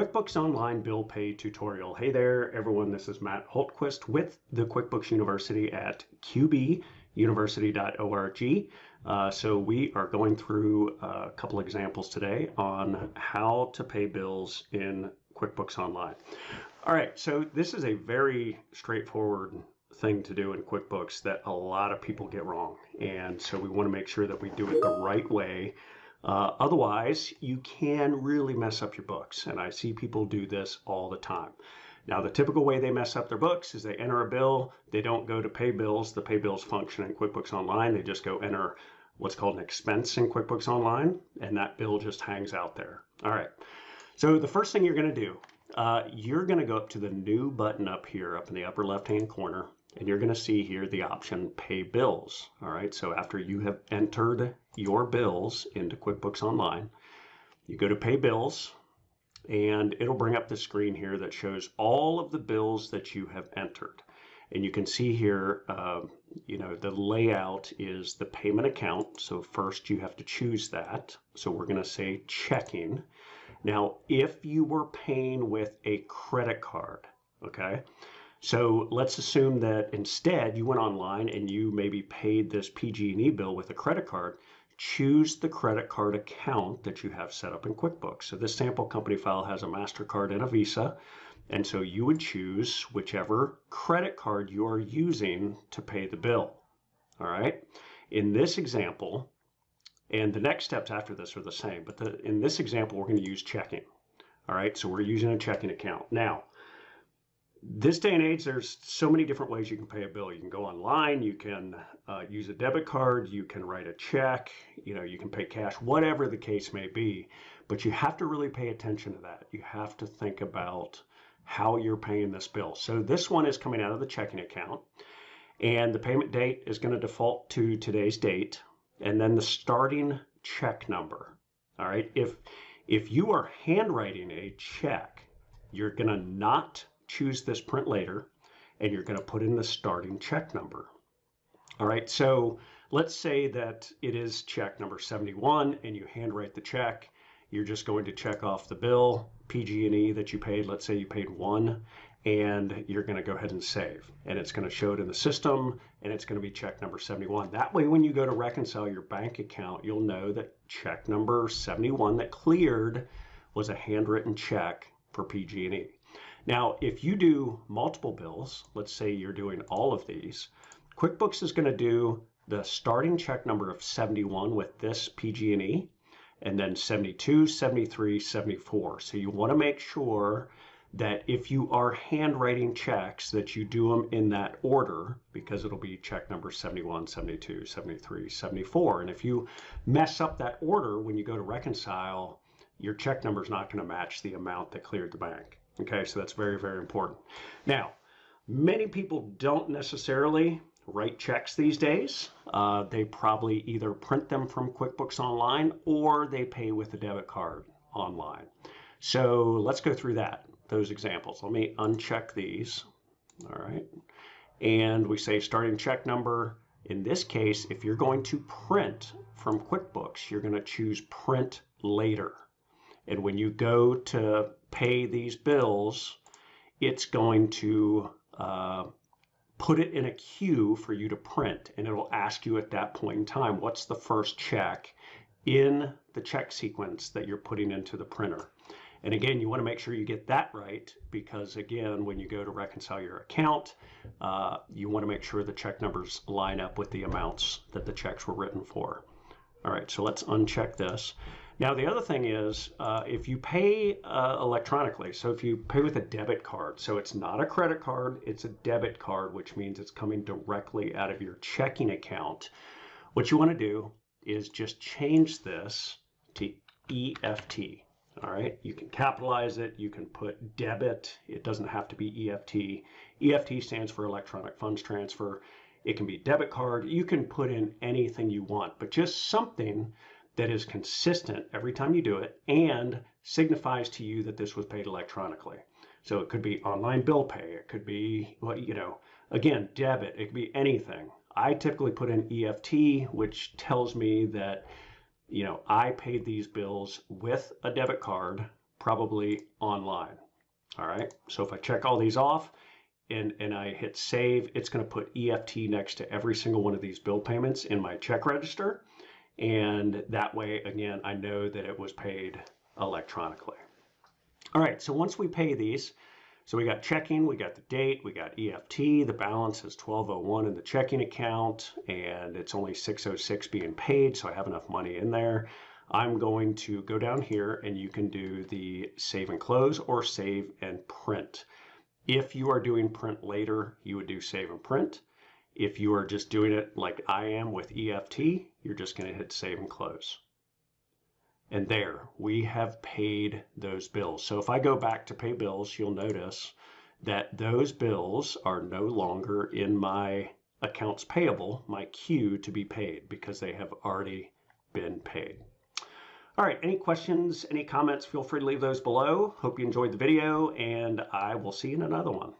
QuickBooks Online Bill Pay tutorial. Hey there, everyone. This is Matt Holtquist with the QuickBooks University at qbuniversity.org. Uh, so we are going through a couple examples today on how to pay bills in QuickBooks Online. All right, so this is a very straightforward thing to do in QuickBooks that a lot of people get wrong. And so we want to make sure that we do it the right way uh, otherwise, you can really mess up your books, and I see people do this all the time. Now, the typical way they mess up their books is they enter a bill, they don't go to pay bills, the pay bills function in QuickBooks Online, they just go enter what's called an expense in QuickBooks Online, and that bill just hangs out there. All right, so the first thing you're gonna do, uh, you're gonna go up to the new button up here, up in the upper left-hand corner, and you're going to see here the option pay bills. All right, so after you have entered your bills into QuickBooks Online, you go to pay bills and it'll bring up the screen here that shows all of the bills that you have entered. And you can see here, uh, you know, the layout is the payment account. So first you have to choose that. So we're going to say checking. Now, if you were paying with a credit card, okay, so let's assume that instead you went online and you maybe paid this PG&E bill with a credit card. Choose the credit card account that you have set up in QuickBooks. So this sample company file has a MasterCard and a Visa. And so you would choose whichever credit card you are using to pay the bill. All right. In this example, and the next steps after this are the same, but the, in this example, we're going to use checking. All right. So we're using a checking account. Now, this day and age, there's so many different ways you can pay a bill. You can go online, you can uh, use a debit card, you can write a check, you know, you can pay cash, whatever the case may be. But you have to really pay attention to that. You have to think about how you're paying this bill. So this one is coming out of the checking account, and the payment date is going to default to today's date, and then the starting check number. All right, if if you are handwriting a check, you're going to not choose this print later, and you're going to put in the starting check number. All right, so let's say that it is check number 71 and you handwrite the check. You're just going to check off the bill, PG&E that you paid. Let's say you paid one and you're going to go ahead and save. And it's going to show it in the system and it's going to be check number 71. That way, when you go to reconcile your bank account, you'll know that check number 71 that cleared was a handwritten check for PG&E. Now, if you do multiple bills, let's say you're doing all of these, QuickBooks is going to do the starting check number of 71 with this PG&E and then 72, 73, 74. So you want to make sure that if you are handwriting checks that you do them in that order because it'll be check number 71, 72, 73, 74. And if you mess up that order when you go to reconcile, your check number is not going to match the amount that cleared the bank. Okay, so that's very, very important. Now, many people don't necessarily write checks these days. Uh, they probably either print them from QuickBooks Online or they pay with a debit card online. So let's go through that, those examples. Let me uncheck these. All right. And we say starting check number. In this case, if you're going to print from QuickBooks, you're going to choose print later. And when you go to pay these bills, it's going to uh, put it in a queue for you to print. And it'll ask you at that point in time, what's the first check in the check sequence that you're putting into the printer. And again, you want to make sure you get that right because, again, when you go to reconcile your account, uh, you want to make sure the check numbers line up with the amounts that the checks were written for. All right, so let's uncheck this. Now, the other thing is uh, if you pay uh, electronically, so if you pay with a debit card, so it's not a credit card, it's a debit card, which means it's coming directly out of your checking account. What you want to do is just change this to EFT. All right, you can capitalize it, you can put debit, it doesn't have to be EFT. EFT stands for electronic funds transfer. It can be debit card, you can put in anything you want, but just something that is consistent every time you do it and signifies to you that this was paid electronically. So it could be online bill pay, it could be, you know, again, debit, it could be anything. I typically put in EFT, which tells me that, you know, I paid these bills with a debit card probably online. All right, so if I check all these off and, and I hit save, it's going to put EFT next to every single one of these bill payments in my check register. And that way, again, I know that it was paid electronically. All right, so once we pay these, so we got checking, we got the date, we got EFT, the balance is 1201 in the checking account, and it's only 606 being paid, so I have enough money in there. I'm going to go down here and you can do the save and close or save and print. If you are doing print later, you would do save and print. If you are just doing it like I am with EFT, you're just going to hit save and close. And there, we have paid those bills. So if I go back to pay bills, you'll notice that those bills are no longer in my accounts payable, my queue to be paid because they have already been paid. All right, any questions, any comments, feel free to leave those below. Hope you enjoyed the video and I will see you in another one.